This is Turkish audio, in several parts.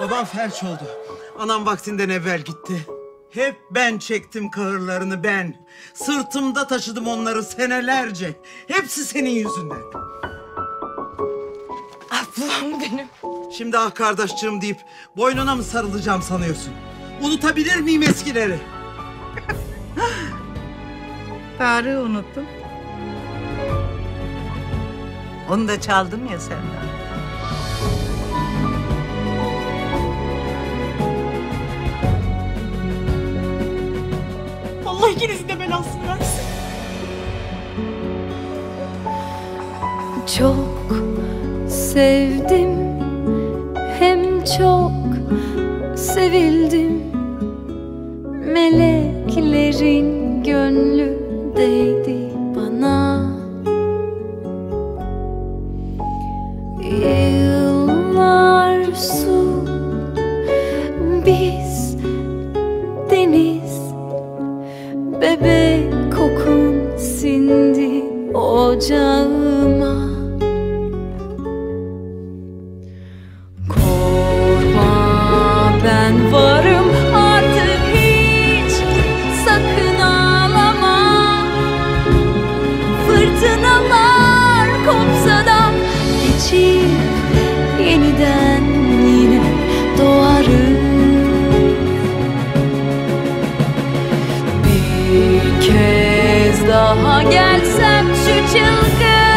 Babam felç oldu. Anam vaktinden evvel gitti. Hep ben çektim kahırlarını ben. Sırtımda taşıdım onları senelerce. Hepsi senin yüzünden. Ablam benim. Şimdi ah kardeşçığım deyip boynuna mı sarılacağım sanıyorsun? Unutabilir miyim eskileri? Tarık'ı unuttum. Onu da çaldım ya senden. İkinizin de belasını versin. Çok sevdim hem çok sevildim Meleklerin gönlü değdi bana Yıllar su Bebek kokun sindi ocağıma kez daha gelsem şu çılgın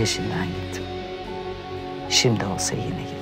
peşinden gittim. Şimdi olsa yine giderim.